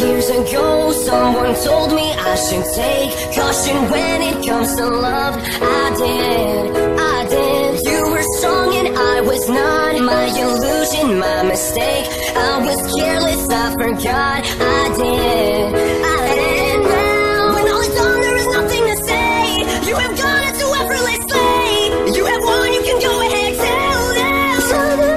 years ago Someone told me I should take caution when it comes to love I did, I did You were strong and I was not My illusion, my mistake I was careless, I forgot I did, I did now When all is done, there is nothing to say You have gone into effortlessly You have won, you can go ahead, tell them.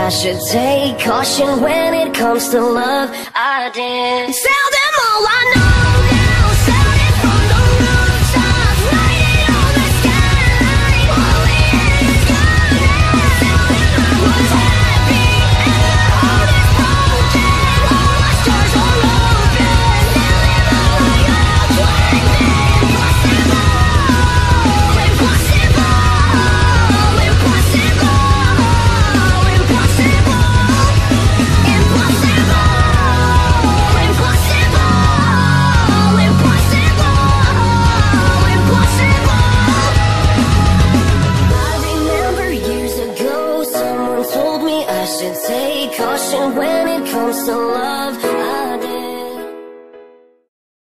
I should take caution when it comes to love. I did. Tell them all I know. take caution when it comes to love.